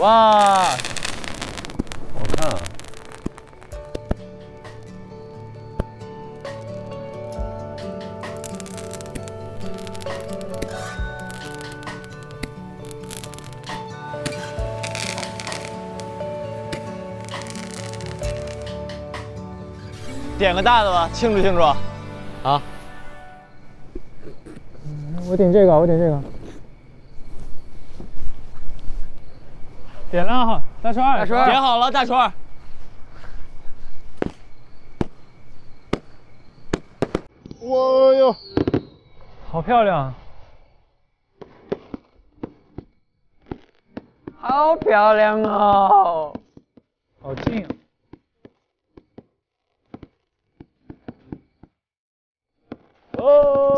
哇，好看啊！点个大的吧，庆祝庆祝。好，我点这个，我点这个。点了哈，大川，大川点好了，大川。哇哟，好漂亮，好漂亮哦，好近啊。哦。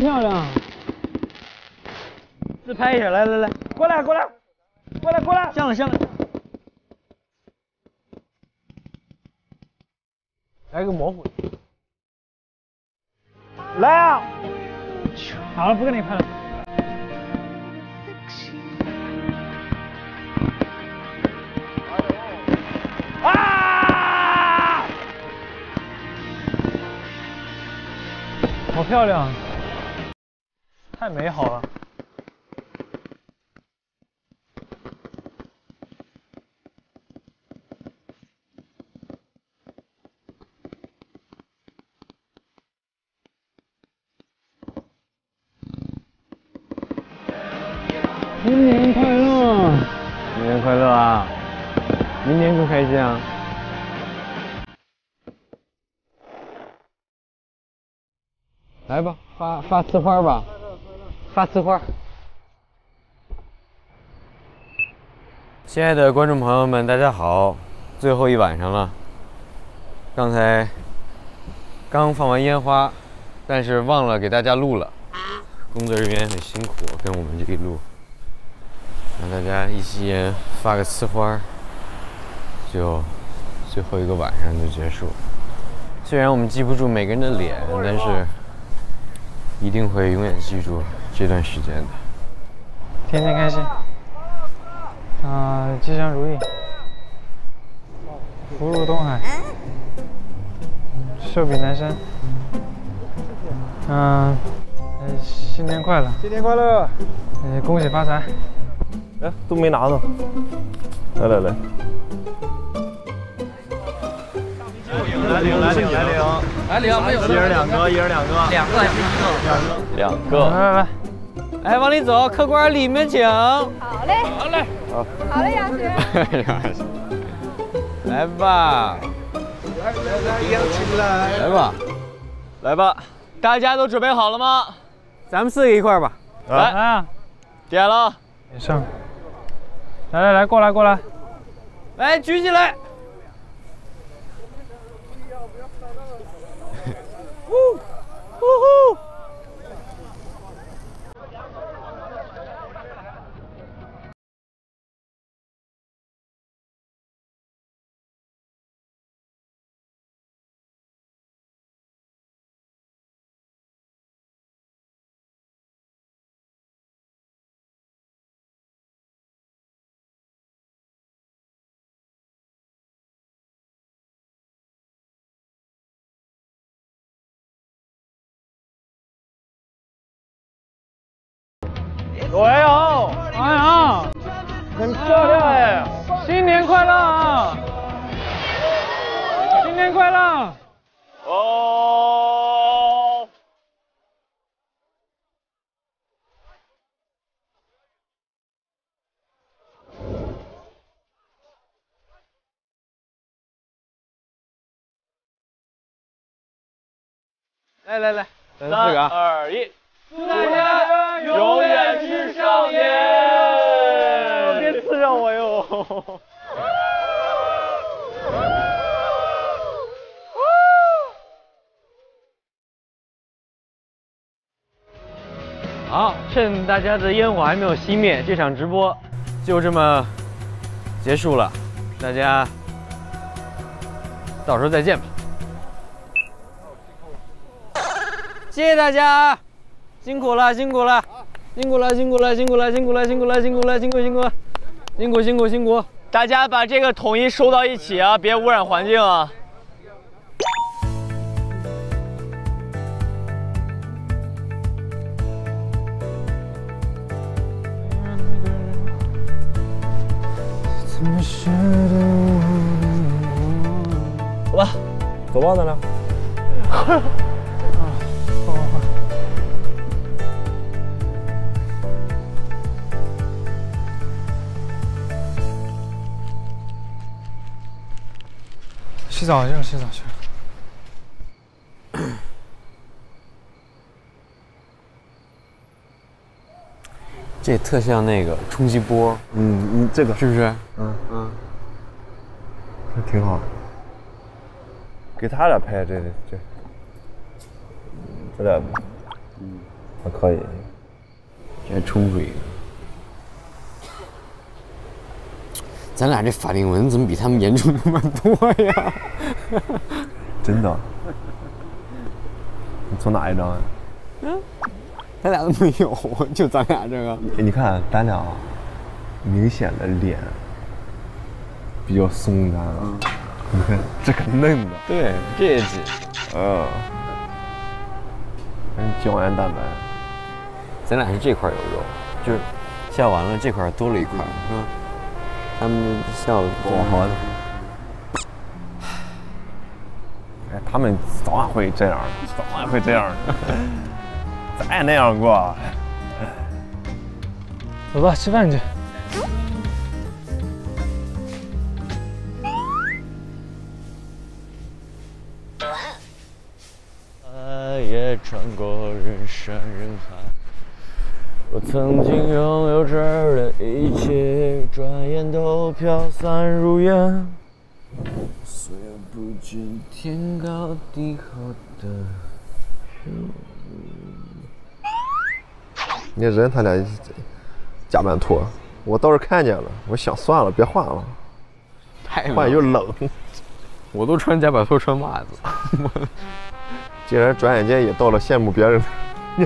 真漂亮！自拍一下，来来来，过来过来，过来过来，向了向了，来个模糊。来啊！好了，不跟你拍了。啊！好漂亮，太美好了。新年快乐！新年快乐啊！明年更开心啊！来吧，发发呲花吧，发呲花。亲爱的观众朋友们，大家好！最后一晚上了，刚才刚放完烟花，但是忘了给大家录了。工作人员很辛苦，跟我们这一路，让大家一起发个呲花，就最后一个晚上就结束。虽然我们记不住每个人的脸，但是一定会永远记住这段时间的。天天开心，啊、吉祥如意，福如东海，寿比南山。嗯、呃，新年快乐！新年快乐！呃，恭喜发财！哎，都没拿呢。来来来，来领来领来领，来领，没有一人两个，一人两个，两个还是一个？两来个。来来，哎，往里走，客官里面请。好嘞，好嘞，好好嘞，杨学。来吧，来来来吧，来吧，大家都准备好了吗？咱们四个一块儿吧。来来，啊！点了，你上。来来来，过来过来。来举起来。罗阳，哎呀，很漂亮哎！新年快乐啊！新年快乐！哦，来来来，三咱四个啊二一，祝大家永远是少年！别刺上我哟！好，趁大家的烟火还没有熄灭，这场直播就这么结束了，大家到时候再见吧。谢谢大家，辛苦了，辛苦了，辛苦了，辛苦了，辛苦了，辛苦了，辛苦了，辛苦了，辛苦辛苦，辛苦辛苦辛苦。大家把这个统一收到一起啊，别污染环境啊。走吧，走吧，咱俩。洗澡去了，洗澡去这特像那个冲击波，嗯，你这个是不是？嗯嗯，这挺好。给他俩拍这这，这俩，嗯，还可以。这冲出一个。咱俩这法令纹怎么比他们严重那么多呀？真的。你从哪一张呀？咱俩都没有，就咱俩这个。哎你看咱俩明显的脸比较松干啊。你看这个嫩的，对，这也紧。嗯，很胶原蛋白。咱俩是这块有肉，就是笑完了这块多了一块，是吧？他们笑光好的。哎，他们早晚会这样的，早晚会这样的。咱也那样过。走吧，吃饭去。爱也穿过人山人海。我曾经拥有这儿的一切，转眼都飘散如烟。所有不知天高地厚的。你看人他俩加班拖，我倒是看见了，我想算了，别换了，太换又冷。我都穿夹板拖穿袜子。竟然转眼间也到了羡慕别人的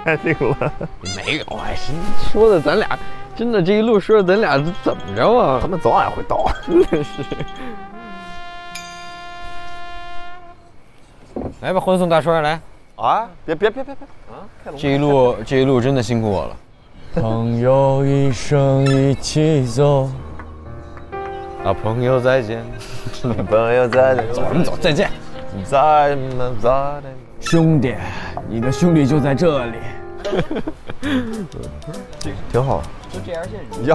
年龄了。没有，还是说的咱俩真的这一路说的咱俩是怎么着啊？他们早晚会到，真的是。来吧，欢送大川来。啊！别别别别别！啊，这一路这一路真的辛苦我了。朋友一生一起走，啊，朋友再见，朋友再见，走什么走？再见，再再兄弟，你的兄弟就在这里。挺好。就这样现实。要